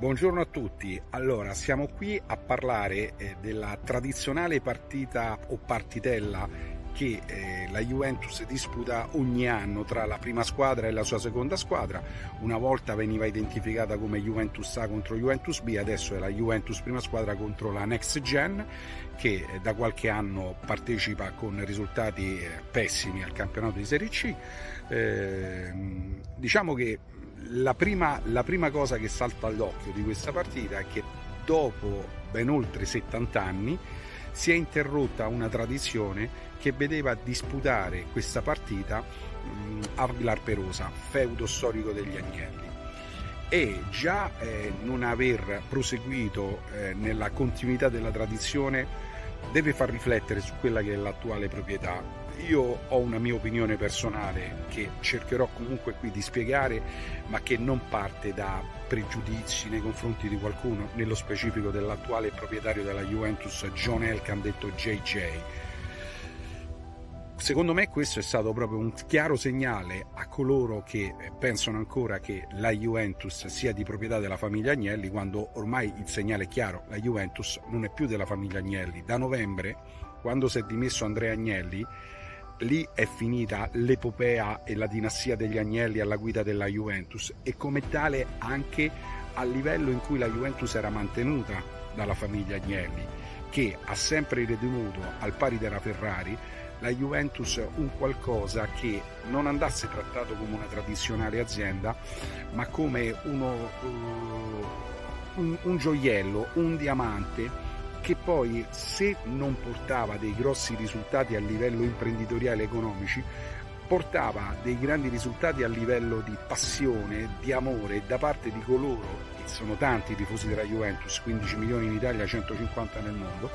Buongiorno a tutti, allora siamo qui a parlare eh, della tradizionale partita o partitella che eh, la Juventus disputa ogni anno tra la prima squadra e la sua seconda squadra. Una volta veniva identificata come Juventus A contro Juventus B, adesso è la Juventus prima squadra contro la Next Gen che eh, da qualche anno partecipa con risultati eh, pessimi al campionato di Serie C. Eh, diciamo che la prima, la prima cosa che salta all'occhio di questa partita è che dopo ben oltre 70 anni si è interrotta una tradizione che vedeva disputare questa partita a Vilar Perosa, feudo storico degli Agnelli. E già eh, non aver proseguito eh, nella continuità della tradizione deve far riflettere su quella che è l'attuale proprietà io ho una mia opinione personale che cercherò comunque qui di spiegare, ma che non parte da pregiudizi nei confronti di qualcuno, nello specifico dell'attuale proprietario della Juventus, John Elkan, detto JJ. Secondo me questo è stato proprio un chiaro segnale a coloro che pensano ancora che la Juventus sia di proprietà della famiglia Agnelli, quando ormai il segnale è chiaro, la Juventus non è più della famiglia Agnelli. Da novembre, quando si è dimesso Andrea Agnelli, lì è finita l'epopea e la dinastia degli Agnelli alla guida della Juventus e come tale anche a livello in cui la Juventus era mantenuta dalla famiglia Agnelli che ha sempre ritenuto al pari della Ferrari la Juventus un qualcosa che non andasse trattato come una tradizionale azienda ma come uno, uh, un, un gioiello, un diamante che poi se non portava dei grossi risultati a livello imprenditoriale economici, portava dei grandi risultati a livello di passione, di amore da parte di coloro, che sono tanti i tifosi della Juventus, 15 milioni in Italia, 150 nel mondo,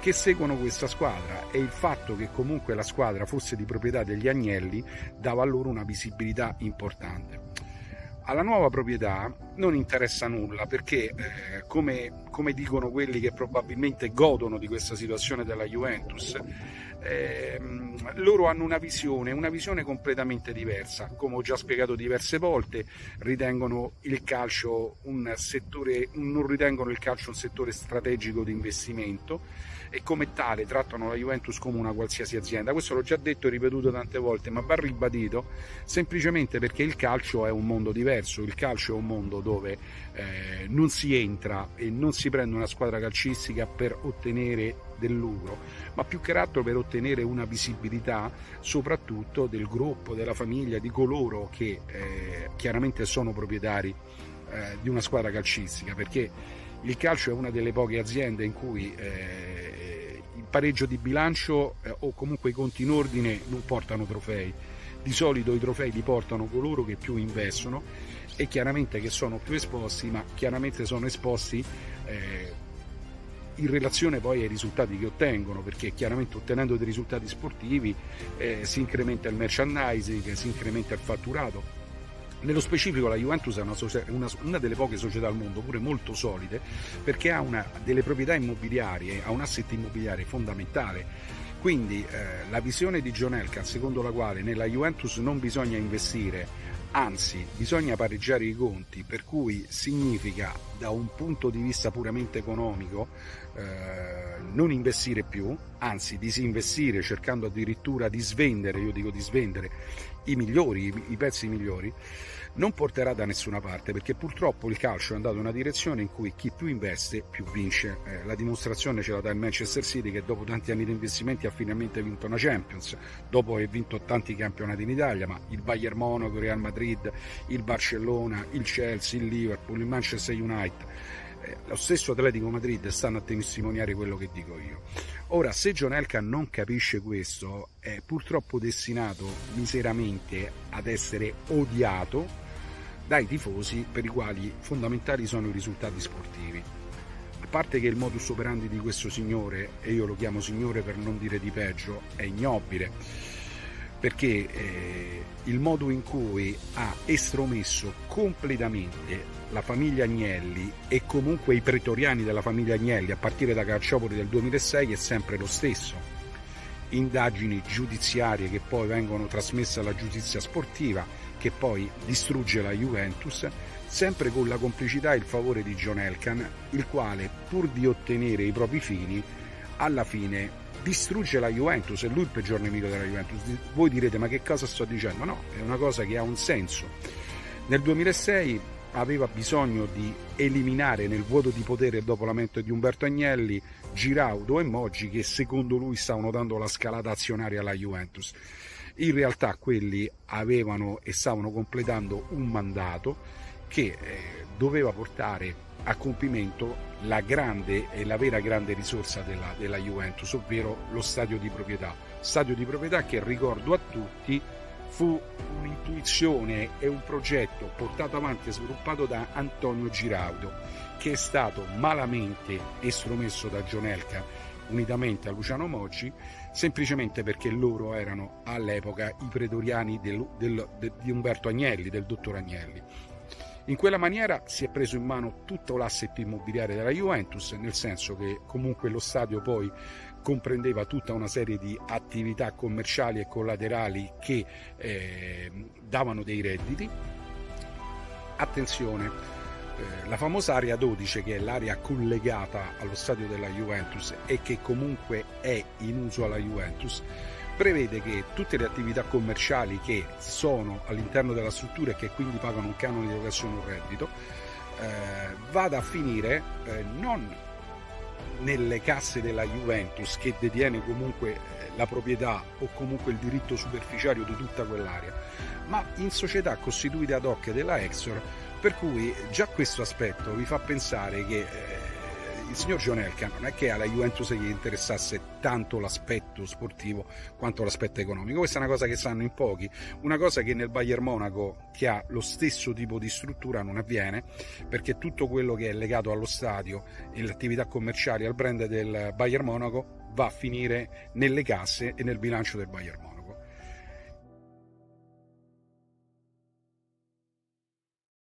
che seguono questa squadra. E il fatto che comunque la squadra fosse di proprietà degli Agnelli dava loro una visibilità importante alla nuova proprietà non interessa nulla perché eh, come, come, dicono quelli che probabilmente godono di questa situazione della Juventus eh, loro hanno una visione una visione completamente diversa come ho già spiegato diverse volte ritengono il calcio un settore non ritengono il calcio un settore strategico di investimento e come tale trattano la Juventus come una qualsiasi azienda. Questo l'ho già detto e ripetuto tante volte, ma va ribadito semplicemente perché il calcio è un mondo diverso, il calcio è un mondo dove eh, non si entra e non si prende una squadra calcistica per ottenere del lucro, ma più che altro per ottenere una visibilità soprattutto del gruppo, della famiglia, di coloro che eh, chiaramente sono proprietari eh, di una squadra calcistica, perché il calcio è una delle poche aziende in cui eh, il pareggio di bilancio eh, o comunque i conti in ordine non portano trofei. Di solito i trofei li portano coloro che più investono e chiaramente che sono più esposti, ma chiaramente sono esposti eh, in relazione poi ai risultati che ottengono, perché chiaramente ottenendo dei risultati sportivi eh, si incrementa il merchandising, si incrementa il fatturato nello specifico la Juventus è una, una, una, delle poche società al mondo, pure molto solide, perché ha una, delle proprietà immobiliari, ha un asset immobiliare fondamentale. Quindi eh, la visione di John Elkan, secondo la quale nella Juventus non bisogna investire, anzi bisogna pareggiare i conti, per cui significa da un punto di vista puramente economico eh, non investire più, anzi disinvestire cercando addirittura di svendere, io dico di svendere i migliori, i, pezzi migliori, non porterà da nessuna parte perché purtroppo il calcio è andato in una direzione in cui chi più investe più vince. Eh, la dimostrazione ce la dà il Manchester City che dopo tanti anni di investimenti ha finalmente vinto una Champions, dopo aver vinto tanti campionati in Italia, ma il Bayern Monaco, il Real Madrid, il Barcellona, il Chelsea, il Liverpool, il Manchester United eh, lo stesso Atletico Madrid stanno a testimoniare quello che dico io. Ora, se John Elka non capisce questo, è purtroppo destinato miseramente ad essere odiato dai tifosi per i quali fondamentali sono i risultati sportivi. A parte che il modus operandi di questo signore, e io lo chiamo signore per non dire di peggio, è ignobile perché eh, il modo in cui ha estromesso completamente la famiglia Agnelli e comunque i pretoriani della famiglia Agnelli a partire da Calciopoli del 2006 è sempre lo stesso. Indagini giudiziarie che poi vengono trasmesse alla giustizia sportiva, che poi distrugge la Juventus, sempre con la complicità e il favore di John Elkan, il quale, pur di ottenere i propri fini, alla fine distrugge la Juventus, è lui il peggior nemico della Juventus. Voi direte ma che cosa sto dicendo? No, è una cosa che ha un senso. Nel 2006 aveva bisogno di eliminare nel vuoto di potere dopo l'aumento di Umberto Agnelli Giraudo e Moggi che secondo lui stavano dando la scalata azionaria alla Juventus. In realtà quelli avevano e stavano completando un mandato che eh, doveva portare a compimento la grande e la vera grande risorsa della, della Juventus, ovvero lo stadio di proprietà. Stadio di proprietà che ricordo a tutti fu un'intuizione e un progetto portato avanti e sviluppato da Antonio Giraudo, che è stato malamente estromesso da Gionelca unitamente a Luciano Moggi, semplicemente perché loro erano all'epoca i pretoriani del, del, de, di Umberto Agnelli, del dottor Agnelli. In quella maniera si è preso in mano tutto l'asset immobiliare della Juventus, nel senso che comunque lo stadio poi comprendeva tutta una serie di attività commerciali e collaterali che eh, davano dei redditi. Attenzione, eh, la famosa area 12 che è l'area collegata allo stadio della Juventus e che comunque è in uso alla Juventus prevede che tutte le attività commerciali che sono all'interno della struttura e che quindi pagano un canone di locazione o reddito eh, vada a finire eh, non nelle casse della Juventus che detiene comunque eh, la proprietà o comunque il diritto superficiario di tutta quell'area, ma in società costituite ad hoc della Exor, per cui già questo aspetto vi fa pensare che eh, il signor Gionelka non è che alla Juventus gli interessasse tanto l'aspetto sportivo quanto l'aspetto economico. Questa è una cosa che sanno in pochi, una cosa che nel Bayern Monaco, che ha lo stesso tipo di struttura, non avviene, perché tutto quello che è legato allo stadio e le attività commerciali al brand del Bayern Monaco va a finire nelle casse e nel bilancio del Bayern Monaco.